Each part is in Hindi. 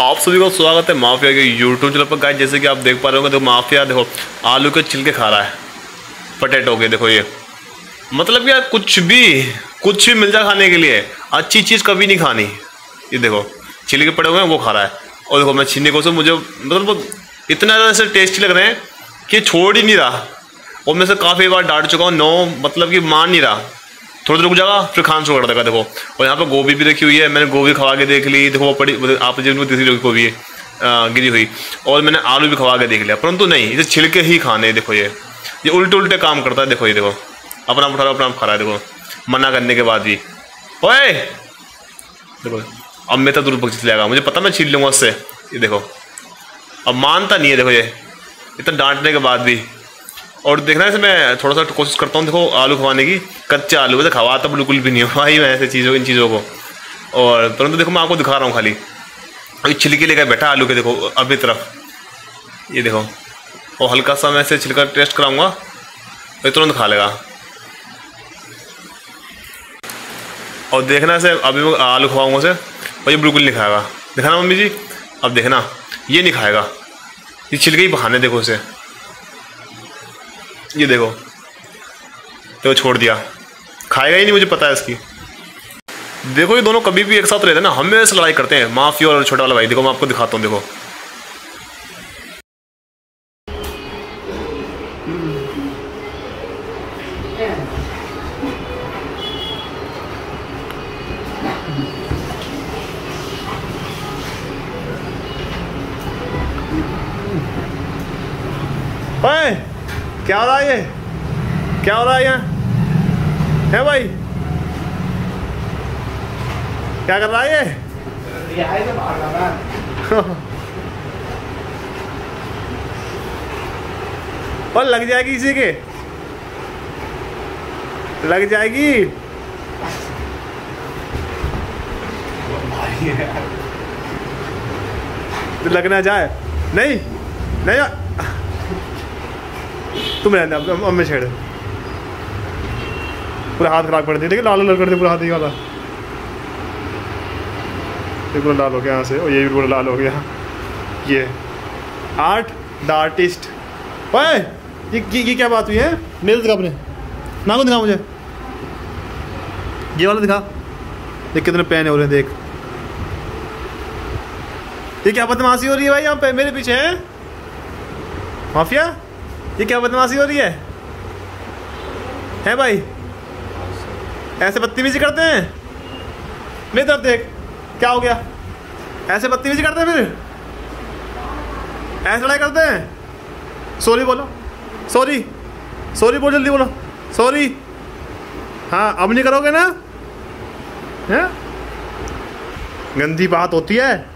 आप सभी का स्वागत है माफिया के यूट्यूब चैनल पर। गाइस जैसे कि आप देख पा रहे होंगे, देखो माफिया, देखो आलू के छिलके खा रहा है। पटेटो के देखो ये। मतलब यार, कुछ भी कुछ भी मिल जाए खाने के लिए, अच्छी चीज़ कभी नहीं खानी। ये देखो, छिलके पड़े हुए हैं, वो खा रहा है। और देखो, मैं छीनने को से मुझे मतलब वो इतना ज़्यादा ऐसे टेस्टी लग रहे हैं कि छोड़ ही नहीं रहा। और मैं से काफ़ी बार डांट चुका हूँ, नो मतलब कि मान नहीं रहा। थोड़ी देर रुक जाएगा फिर खान शुरू कर देगा, देखो। और यहाँ पे गोभी भी रखी हुई है, मैंने गोभी खवा के देख ली, देखो वो पड़ी आप जीवन में तीसरी गोभी है गिरी हुई। और मैंने आलू भी खवा के देख लिया, परंतु नहीं, इसे छिलके ही खाने देखो ये। ये उल्टे उल्टे काम करता है, देखो ये, देखो। अपना उठा रहा अपना खा रहा है, देखो। मना करने के बाद भी। ओए! देखो, अब मैं तो दूर पक्षी चलेगा मुझे पता मैं छील लूँगा उससे। ये देखो। अब मानता नहीं है, देखो ये। इतना डांटने के बाद भी। और देखना है मैं थोड़ा सा कोशिश करता हूँ, देखो, आलू खवाने की। कच्चे आलू, वैसे खवाता तो बिल्कुल भी नहीं हो भाई, मैं ऐसे चीज़ों, इन चीज़ों को। और परंतु देखो, मैं आपको दिखा रहा हूँ खाली। अभी छिलके लेकर बैठा आलू के, देखो, अभी तरफ़। ये देखो, और हल्का सा मैं ऐसे छिलका टेस्ट कराऊँगा तो तुरंत खा लेगा। और देखना से अभी मैं आलू खवाऊँगा उसे, और ये बिल्कुल नहीं खाएगा। देखा ना मम्मी जी, अब देखना, ये नहीं खाएगा। ये छिलके ही बहाने देखो उसे ये देखो। तो छोड़ दिया। खाएगा ही नहीं, मुझे पता है इसकी। देखो, ये दोनों कभी भी एक साथ रहते हैं ना हमेशा लड़ाई करते हैं, माफ़ी और छोटा वाला भाई। देखो, मैं आपको दिखाता हूँ, देखो। ओए! क्या हो रहा है ये? क्या हो रहा है यहाँ? है भाई? क्या कर रहा है ये? और लग जाएगी इसी के? लग जाएगी? तो लगना जाए। नहीं नहीं तुम रहने अब अब मैं छेड़। पूरा हाथ खराब कर दिया। देखिए लाल लाल कर दिया पूरा हाथ ये वाला। ये पूरा लाल हो गया यहाँ से और ये भी पूरा लाल हो गया। ये। Art the artist. ओए ये, ये ये क्या बात हुई है? मेरे दिखा अपने। ना को दिखा मुझे। ये वाला दिखा। देख कितने पहने हो रहे हैं देख। ये क्या बदमाशी हो रही है भाई यहाँ पे? मेरे पीछे है। माफिया? ये क्या बदमाशी हो रही है? है भाई? ऐसे बदतमीजी करते हैं? मेरी तरफ़ देख, क्या हो गया? ऐसे बदतमीजी करते हैं फिर? ऐसे लड़ाई करते हैं? सॉरी बोलो। सॉरी सॉरी बोलो, जल्दी बोलो। सॉरी हाँ अब नहीं करोगे ना? हैं? गंदी बात होती है।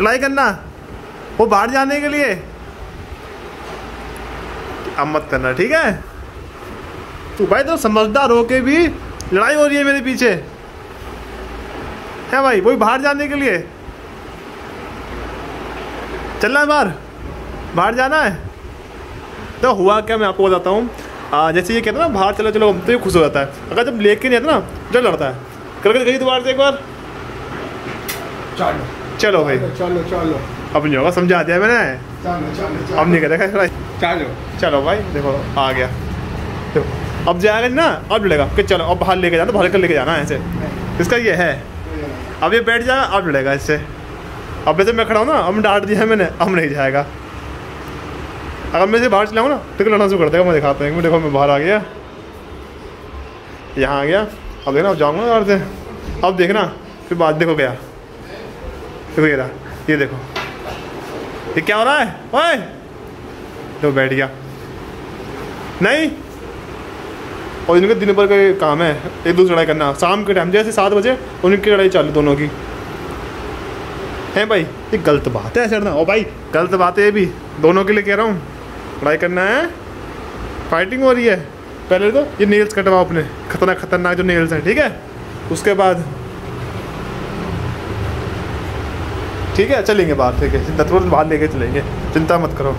लड़ाई करना। वो बाहर जाने के लिए। अब मत करना ठीक है? तू भाई तो समझदार हो के भी लड़ाई हो रही है मेरे पीछे। है भाई वही बाहर जाने के लिए। चलना है बाहर? बाहर जाना है? तो हुआ क्या मैं आपको बताता हूँ। जैसे ये कहते हैं ना बाहर चलो चलो तो ये खुश हो जाता है। अगर जब लेके नहीं आता ना जब लड़ता है। करके गई दोबारा से एक बार? चलो। चलो भाई। चलो चलो। अब नहीं होगा समझा दिया मैंने। अब नहीं करेगा भाई। चलो। चलो भाई देखो आ गया। देखो अब जाएगा ना अब लड़ेगा। कि चलो अब बाहर लेके जाना बाहर कर लेके जाना है ऐसे। इसका ये है। अब ये बैठ जाएगा अब लड़ेगा इससे। अब वैसे मैं खड़ा हूँ ना अब डांट दिया है मैंने अब नहीं जाएगा। अगर मैं इसे बाहर चलाऊँ ना तो लड़ना शुरू कर देगा मैं दिखाता हूँ। देखो मैं बाहर आ गया। यहाँ आ गया। अब देखना अब जाऊँगा बाहर से। अब देखना फिर बात देखो गया ये ये देखो। ये क्या हो रहा है? ओए! तो बैठ गया। नहीं? और इनके दिन भर का काम है, एक दूसरे लड़ाई करना। शाम के टाइम जैसे सात बजे, उनकी लड़ाई चालू दोनों की। है भाई, ये गलत बात है, ऐसे ओ भाई, गलत बात है ये भी। दोनों के लिए कह रहा हूँ, लड़ाई करना है। फाइटिंग हो रही है। पहले तो ये नेल्स कटवाओ अपने। खतरनाक खतरनाक जो नेल्स हैं, ठीक है? उसके बाद ठीक है, चलेंगे बाहर, ठीक है। तुरंत बाहर लेके चलेंगे। चिंता मत करो।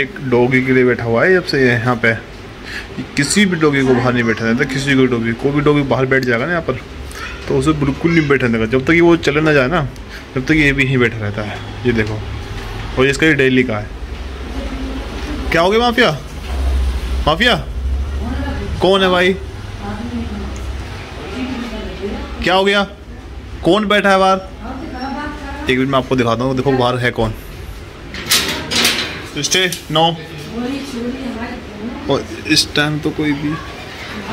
एक डॉगी के लिए बैठा हुआ है, जब से यहाँ पे। किसी भी डॉगी को बाहर नहीं बैठा देता, किसी को डॉगी कोई भी डॉगी बाहर बैठ जाएगा ना यहाँ पर। तो उसे बिल्कुल नहीं बैठने देगा। जब तक कि वो चले ना जाए ना जब तक ये भी यहीं बैठा रहता है। ये देखो। और इसका ये डेली का है। क्या हो गया माफिया? माफिया? कौन है भाई? क्या हो गया? कौन बैठा है बाहर? एक मिनट मैं आपको दिखाता हूँ। देखो बाहर है कौन। Stay, no. और इस टाइम तो कोई भी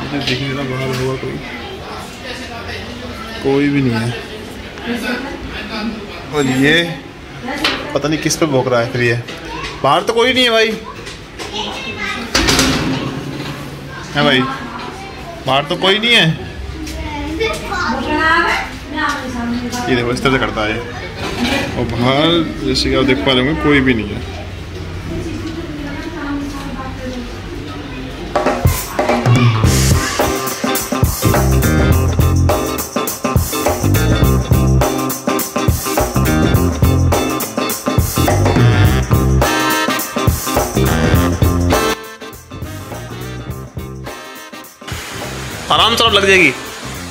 बाहर कोई। कोई भी नहीं है। और ये पता नहीं किस पे भोग रहा है फिर ये। बाहर तो कोई नहीं है भाई। है भाई। बाहर तो कोई नहीं है। ये देखो, इस तरह से करता है और बाहर, जैसे कि आप देख पा रहे होंगे, कोई भी नहीं है। और लग जाएगी।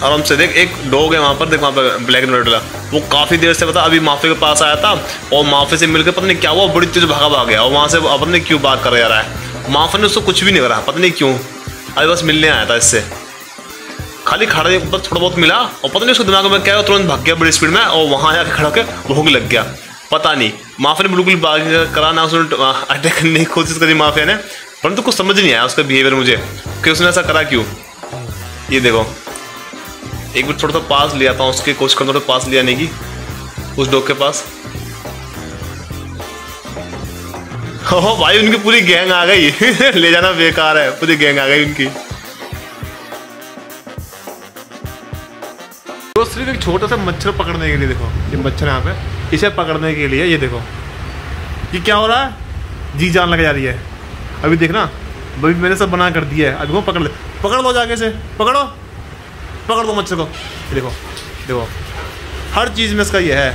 आराम से देख एक डॉग है वहाँ पर देख वहाँ पर ब्लैक एंड वाला। वो काफ़ी देर से पता अभी माफ़ी के पास आया था और माफ़ी से मिलकर पता नहीं क्या हुआ बड़ी तेज भागा भाग गया। और वहाँ से पता नहीं क्यों बात कर जा रहा है। माफ़ी ने उसको कुछ भी नहीं करा पता नहीं क्यों। अभी बस मिलने आया था इससे। खाली खड़ा बस थोड़ा बहुत मिला और पता नहीं उसके दिमाग में क्या हुआ, तुरंत भाग गया बड़ी स्पीड में और वहाँ जाके खड़ा होकर भूख लग गया। पता नहीं माफिया ने बिल्कुल बाग करा ना उसने अटैक करने की कोशिश करी माफिया ने। परंतु कुछ समझ नहीं आया उसका बिहेवियर मुझे कि उसने ऐसा करा क्यों। ये देखो। एक बार थोड़ा सा पास लिया था उसके कोशिश कर थोड़ा पास लिया नहीं की, उस डॉग के पास। हो भाई, उनकी पूरी गैंग आ गई। ले जाना, बेकार है, पूरी गैंग आ गई उनकी। तो सिर्फ़ एक छोटा सा मच्छर पकड़ने के लिए देखो, ये मच्छर यहाँ पे, इसे पकड़ने के लिए, ये देखो। ये क्या हो रहा है? जी जान लग जा रही है। अभी देखना, अभी मैंने सब बना कर दिया है। अभी वो पकड़ ले पकड़ लो जाके से पकड़ो। पकड़ दो मच्छर को। देखो देखो। हर चीज़ में इसका ये है।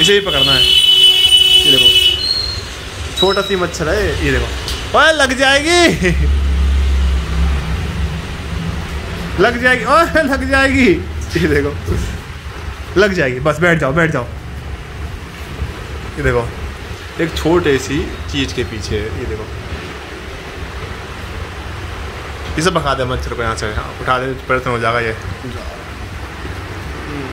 इसे ही पकड़ना है। ये देखो। छोटा सी मच्छर है। ये देखो। ओए, लग जाएगी। लग जाएगी। ओए, लग जाएगी। ये देखो। लग जाएगी। बस बैठ जाओ बैठ जाओ। ये देखो। एक छोटे सी चीज़ के पीछे। ये देखो। इसे भगा दे मच्छर को यहाँ से। उठा दे प्रयत्न हो जाएगा ये।